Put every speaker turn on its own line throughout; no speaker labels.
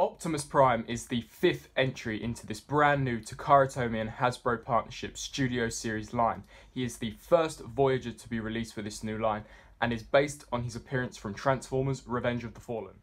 Optimus Prime is the fifth entry into this brand new Takara Tomy and Hasbro partnership Studio Series line. He is the first Voyager to be released for this new line and is based on his appearance from Transformers Revenge of the Fallen.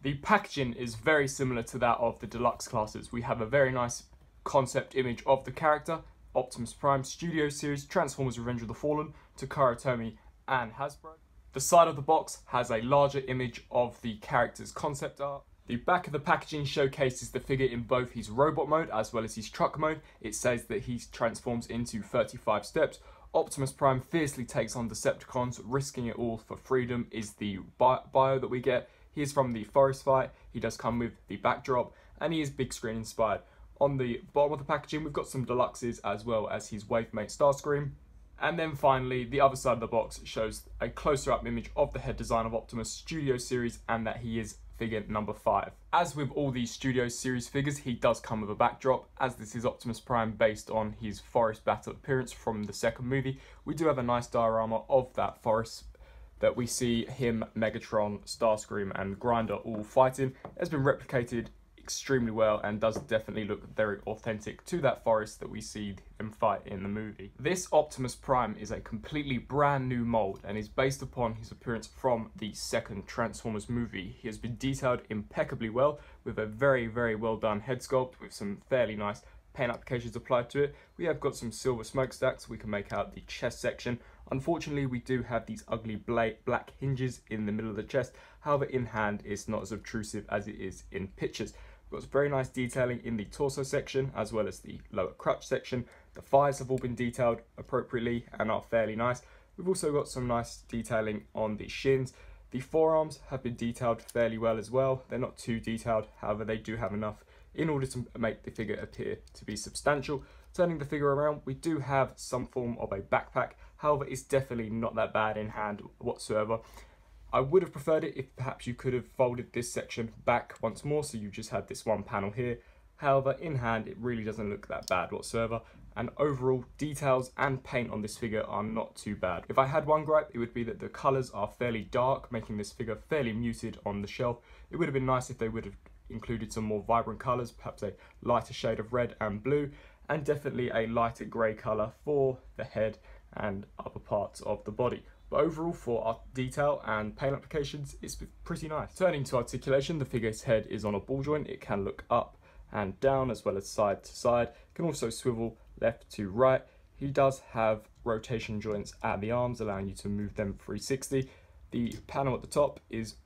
The packaging is very similar to that of the deluxe classes. We have a very nice concept image of the character, Optimus Prime Studio Series Transformers Revenge of the Fallen, Takara Tomy and Hasbro. The side of the box has a larger image of the character's concept art the back of the packaging showcases the figure in both his robot mode as well as his truck mode. It says that he transforms into 35 steps. Optimus Prime fiercely takes on Decepticons, risking it all for freedom is the bio that we get. He is from the forest fight, he does come with the backdrop, and he is big screen inspired. On the bottom of the packaging, we've got some deluxes as well as his Wavemate Starscream. And then finally, the other side of the box shows a closer up image of the head design of Optimus Studio Series and that he is figure number 5. As with all these Studio Series figures, he does come with a backdrop, as this is Optimus Prime based on his forest battle appearance from the second movie. We do have a nice diorama of that forest that we see him, Megatron, Starscream and Grindor all fighting. It has been replicated extremely well and does definitely look very authentic to that forest that we see him fight in the movie. This Optimus Prime is a completely brand new mold and is based upon his appearance from the second Transformers movie. He has been detailed impeccably well with a very very well done head sculpt with some fairly nice paint applications applied to it. We have got some silver smokestacks, we can make out the chest section. Unfortunately, we do have these ugly black hinges in the middle of the chest. However, in hand, it's not as obtrusive as it is in pictures. We've got very nice detailing in the torso section as well as the lower crutch section. The thighs have all been detailed appropriately and are fairly nice. We've also got some nice detailing on the shins. The forearms have been detailed fairly well as well. They're not too detailed, however they do have enough in order to make the figure appear to be substantial. Turning the figure around, we do have some form of a backpack, however it's definitely not that bad in hand whatsoever. I would have preferred it if perhaps you could have folded this section back once more so you just had this one panel here. However, in hand, it really doesn't look that bad whatsoever. And overall, details and paint on this figure are not too bad. If I had one gripe, it would be that the colours are fairly dark, making this figure fairly muted on the shelf. It would have been nice if they would have included some more vibrant colours, perhaps a lighter shade of red and blue, and definitely a lighter grey colour for the head and upper parts of the body. But overall, for our detail and paint applications, it's pretty nice. Turning to articulation, the figure's head is on a ball joint. It can look up and down as well as side to side. It can also swivel left to right. He does have rotation joints at the arms, allowing you to move them 360. The panel at the top is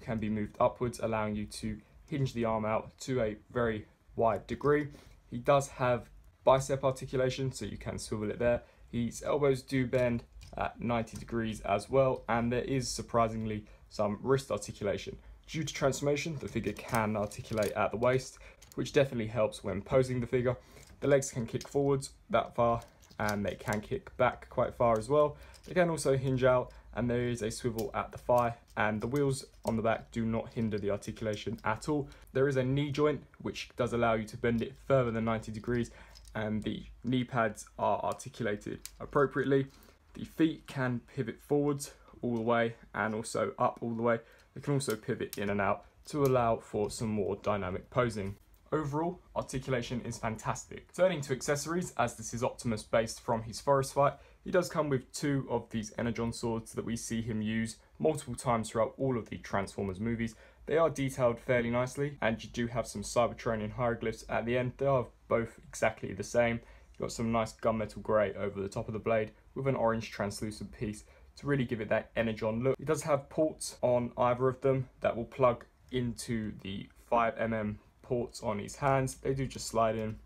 can be moved upwards, allowing you to hinge the arm out to a very wide degree. He does have bicep articulation, so you can swivel it there. His elbows do bend at 90 degrees as well, and there is surprisingly some wrist articulation. Due to transformation, the figure can articulate at the waist, which definitely helps when posing the figure. The legs can kick forwards that far, and they can kick back quite far as well. They can also hinge out, and there is a swivel at the thigh, and the wheels on the back do not hinder the articulation at all. There is a knee joint, which does allow you to bend it further than 90 degrees, and the knee pads are articulated appropriately. The feet can pivot forwards all the way and also up all the way. They can also pivot in and out to allow for some more dynamic posing. Overall, articulation is fantastic. Turning to accessories, as this is Optimus based from his forest fight, he does come with two of these Energon swords that we see him use multiple times throughout all of the Transformers movies. They are detailed fairly nicely, and you do have some Cybertronian hieroglyphs at the end. They are both exactly the same. Got some nice gunmetal grey over the top of the blade with an orange translucent piece to really give it that energon look. It does have ports on either of them that will plug into the 5mm ports on his hands. They do just slide in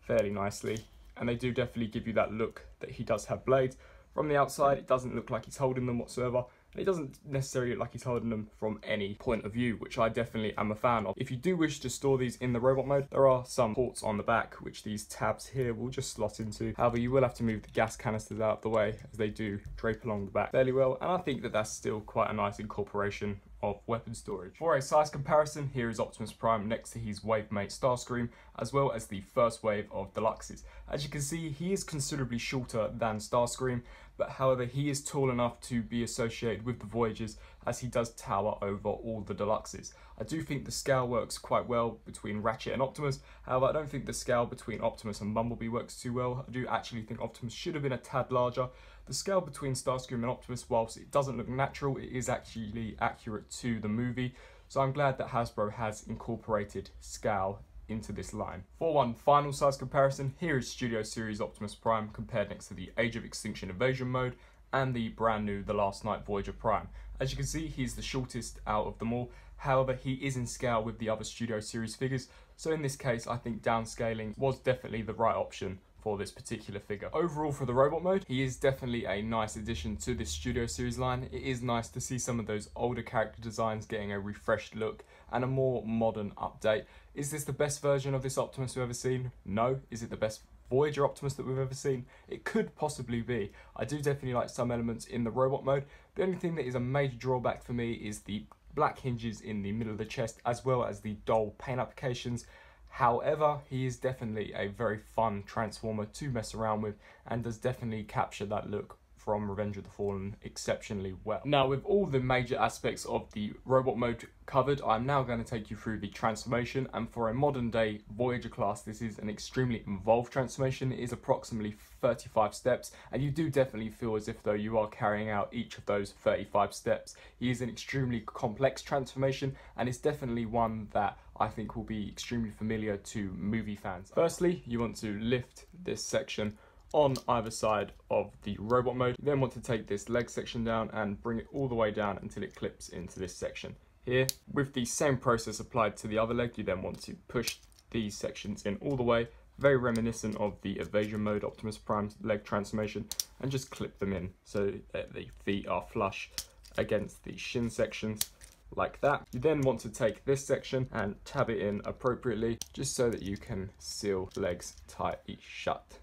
fairly nicely and they do definitely give you that look that he does have blades. From the outside, it doesn't look like he's holding them whatsoever. It doesn't necessarily look like he's holding them from any point of view, which I definitely am a fan of. If you do wish to store these in the robot mode, there are some ports on the back, which these tabs here will just slot into. However, you will have to move the gas canisters out of the way, as they do drape along the back fairly well, and I think that that's still quite a nice incorporation of weapon storage. For a size comparison, here is Optimus Prime next to his wave-mate Starscream, as well as the first wave of Deluxes. As you can see, he is considerably shorter than Starscream, but however, he is tall enough to be associated with the Voyagers as he does tower over all the Deluxes. I do think the scale works quite well between Ratchet and Optimus, however, I don't think the scale between Optimus and Bumblebee works too well. I do actually think Optimus should have been a tad larger. The scale between Starscream and Optimus, whilst it doesn't look natural, it is actually accurate to the movie. So I'm glad that Hasbro has incorporated scale into this line. For one final size comparison, here is Studio Series Optimus Prime compared next to the Age of Extinction Evasion mode and the brand new The Last Knight Voyager Prime. As you can see, he's the shortest out of them all, however he is in scale with the other Studio Series figures, so in this case I think downscaling was definitely the right option for this particular figure. Overall for the robot mode, he is definitely a nice addition to this Studio Series line. It is nice to see some of those older character designs getting a refreshed look and a more modern update. Is this the best version of this Optimus we've ever seen? No. Is it the best Voyager Optimus that we've ever seen? It could possibly be. I do definitely like some elements in the robot mode. The only thing that is a major drawback for me is the black hinges in the middle of the chest as well as the dull paint applications However, he is definitely a very fun Transformer to mess around with and does definitely capture that look from Revenge of the Fallen exceptionally well. Now, with all the major aspects of the robot mode covered, I'm now going to take you through the transformation, and for a modern day Voyager class, this is an extremely involved transformation. It is approximately 35 steps, and you do definitely feel as if though you are carrying out each of those 35 steps. He is an extremely complex transformation, and it's definitely one that I think will be extremely familiar to movie fans. Firstly, you want to lift this section on either side of the robot mode. You then want to take this leg section down and bring it all the way down until it clips into this section here. With the same process applied to the other leg, you then want to push these sections in all the way, very reminiscent of the evasion mode Optimus Prime leg transformation, and just clip them in so that the feet are flush against the shin sections like that. You then want to take this section and tab it in appropriately just so that you can seal legs tightly shut.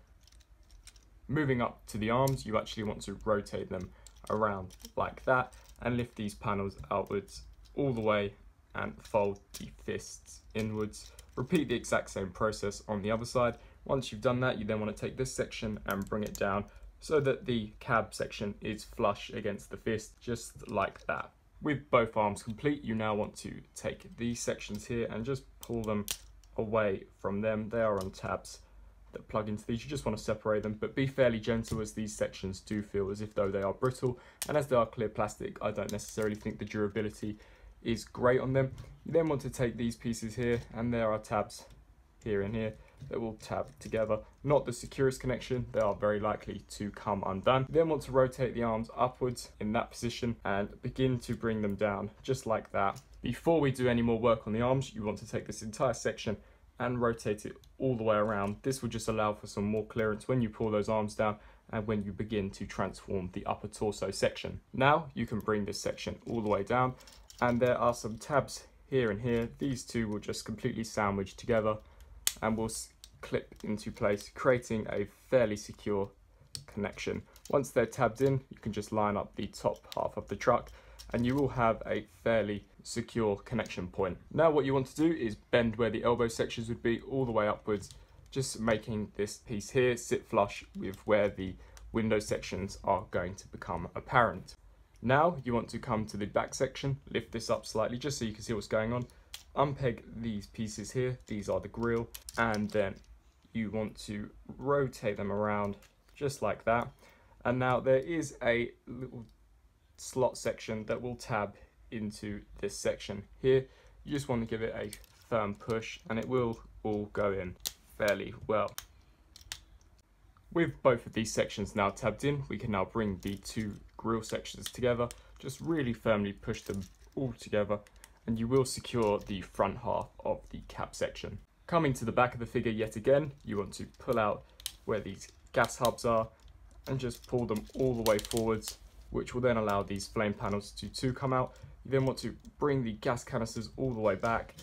Moving up to the arms, you actually want to rotate them around like that and lift these panels outwards all the way and fold the fists inwards. Repeat the exact same process on the other side. Once you've done that, you then want to take this section and bring it down so that the cab section is flush against the fist, just like that. With both arms complete, you now want to take these sections here and just pull them away from them. They are on tabs that plug into these. You just want to separate them, but be fairly gentle as these sections do feel as if though they are brittle. And as they are clear plastic, I don't necessarily think the durability is great on them. You then want to take these pieces here, and there are tabs here and here that will tab together. Not the securest connection, they are very likely to come undone. You then want to rotate the arms upwards in that position and begin to bring them down, just like that. Before we do any more work on the arms, you want to take this entire section and rotate it all the way around. This will just allow for some more clearance when you pull those arms down and when you begin to transform the upper torso section. Now you can bring this section all the way down and there are some tabs here and here. These two will just completely sandwich together and will clip into place, creating a fairly secure connection. Once they're tabbed in, you can just line up the top half of the truck and you will have a fairly secure connection point. Now what you want to do is bend where the elbow sections would be all the way upwards, just making this piece here sit flush with where the window sections are going to become apparent. Now you want to come to the back section, lift this up slightly just so you can see what's going on, unpeg these pieces here, these are the grill, and then you want to rotate them around just like that. And now there is a little slot section that will tab into this section here. You just want to give it a firm push and it will all go in fairly well. With both of these sections now tabbed in, we can now bring the two grill sections together, just really firmly push them all together and you will secure the front half of the cap section. Coming to the back of the figure yet again, you want to pull out where these gas hubs are and just pull them all the way forwards which will then allow these flame panels to, to come out. You then want to bring the gas canisters all the way back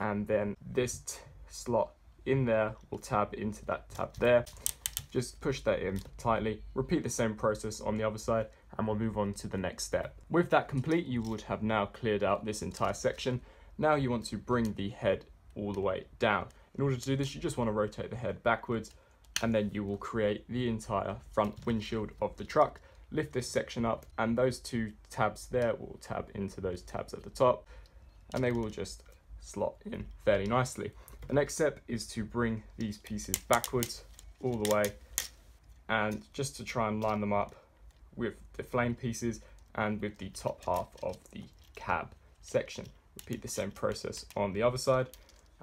and then this slot in there will tab into that tab there. Just push that in tightly. Repeat the same process on the other side and we'll move on to the next step. With that complete, you would have now cleared out this entire section. Now you want to bring the head all the way down. In order to do this, you just want to rotate the head backwards and then you will create the entire front windshield of the truck lift this section up and those two tabs there will tab into those tabs at the top and they will just slot in fairly nicely. The next step is to bring these pieces backwards all the way and just to try and line them up with the flame pieces and with the top half of the cab section. Repeat the same process on the other side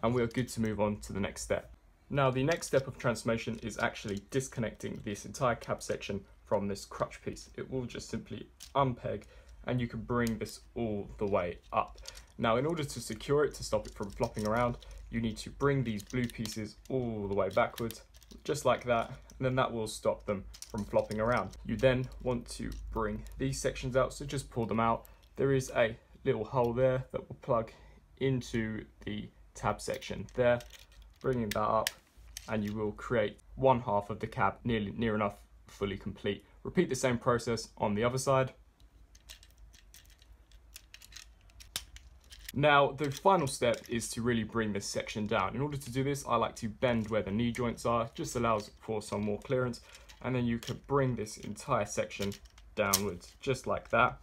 and we're good to move on to the next step. Now the next step of transformation is actually disconnecting this entire cab section from this crutch piece. It will just simply unpeg and you can bring this all the way up. Now in order to secure it, to stop it from flopping around, you need to bring these blue pieces all the way backwards, just like that, and then that will stop them from flopping around. You then want to bring these sections out, so just pull them out. There is a little hole there that will plug into the tab section there, bringing that up, and you will create one half of the cab nearly near enough fully complete. Repeat the same process on the other side. Now, the final step is to really bring this section down. In order to do this, I like to bend where the knee joints are, just allows for some more clearance, and then you can bring this entire section downwards, just like that.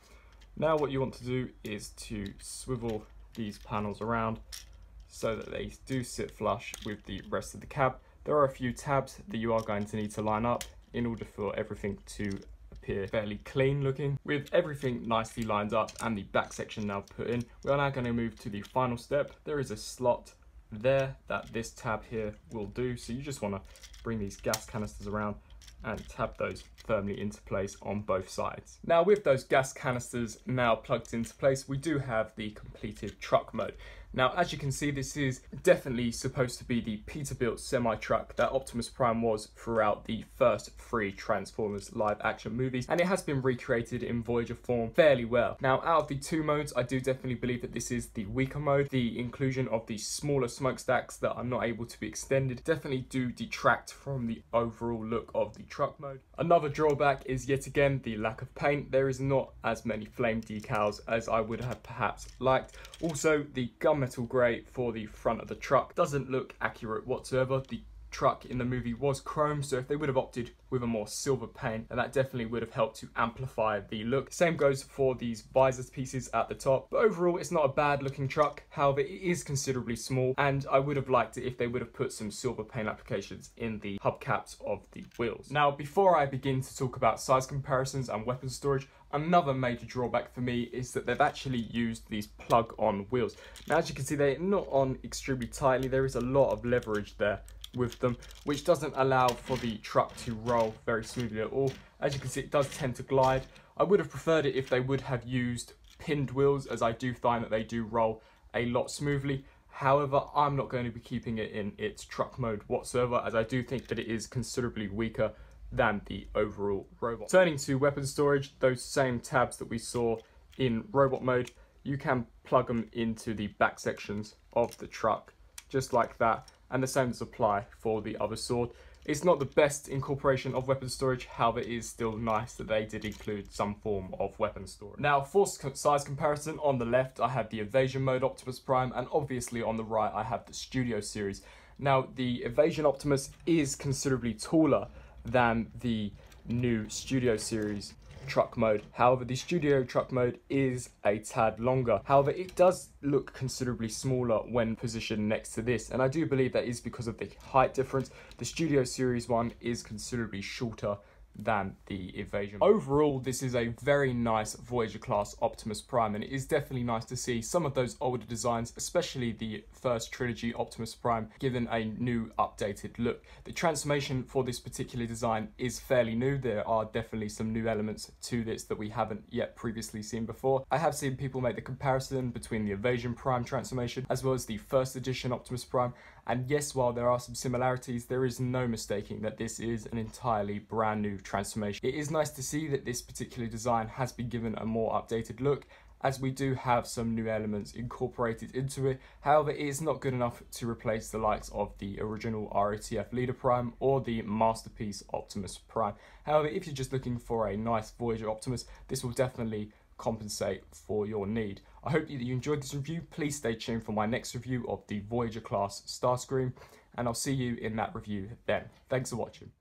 Now what you want to do is to swivel these panels around so that they do sit flush with the rest of the cab. There are a few tabs that you are going to need to line up in order for everything to appear fairly clean looking. With everything nicely lined up and the back section now put in, we are now going to move to the final step. There is a slot there that this tab here will do. So you just want to bring these gas canisters around and tap those firmly into place on both sides. Now with those gas canisters now plugged into place, we do have the completed truck mode. Now, as you can see, this is definitely supposed to be the Peterbilt semi-truck that Optimus Prime was throughout the first three Transformers live action movies, and it has been recreated in Voyager form fairly well. Now, out of the two modes, I do definitely believe that this is the weaker mode. The inclusion of the smaller smokestacks that are not able to be extended definitely do detract from the overall look of the truck mode. Another drawback is yet again the lack of paint. There is not as many flame decals as I would have perhaps liked. Also, the gunmetal grey for the front of the truck doesn't look accurate whatsoever. The truck in the movie was chrome, so if they would have opted with a more silver paint, then that definitely would have helped to amplify the look. Same goes for these visors pieces at the top, but overall it's not a bad looking truck, however it is considerably small, and I would have liked it if they would have put some silver paint applications in the hubcaps of the wheels. Now before I begin to talk about size comparisons and weapon storage, Another major drawback for me is that they've actually used these plug-on wheels. Now as you can see they're not on extremely tightly, there is a lot of leverage there with them, which doesn't allow for the truck to roll very smoothly at all. As you can see, it does tend to glide. I would have preferred it if they would have used pinned wheels, as I do find that they do roll a lot smoothly. However, I'm not going to be keeping it in its truck mode whatsoever, as I do think that it is considerably weaker than the overall robot. Turning to weapon storage, those same tabs that we saw in robot mode, you can plug them into the back sections of the truck, just like that and the same does apply for the other sword. It's not the best incorporation of weapon storage, however it is still nice that they did include some form of weapon storage. Now for size comparison, on the left I have the Evasion mode Optimus Prime and obviously on the right I have the Studio series. Now the Evasion Optimus is considerably taller than the new Studio series truck mode. However, the studio truck mode is a tad longer. However, it does look considerably smaller when positioned next to this. And I do believe that is because of the height difference. The studio series one is considerably shorter than the Evasion. Overall, this is a very nice Voyager class Optimus Prime, and it is definitely nice to see some of those older designs, especially the first trilogy Optimus Prime, given a new updated look. The transformation for this particular design is fairly new. There are definitely some new elements to this that we haven't yet previously seen before. I have seen people make the comparison between the Evasion Prime transformation as well as the first edition Optimus Prime, and yes, while there are some similarities, there is no mistaking that this is an entirely brand new transformation. It is nice to see that this particular design has been given a more updated look as we do have some new elements incorporated into it. However, it is not good enough to replace the likes of the original ROTF Leader Prime or the Masterpiece Optimus Prime. However, if you're just looking for a nice Voyager Optimus, this will definitely compensate for your need. I hope that you enjoyed this review. Please stay tuned for my next review of the Voyager class Starscream, and I'll see you in that review then. Thanks for watching.